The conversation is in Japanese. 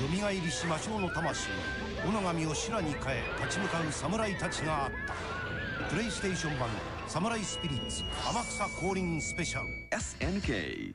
よみがえりし魔性の魂。尾の神を修羅に変え立ち向かう侍たちがあった。プレイステーション版「サムライスピリッツ天草降臨スペシャル」SNK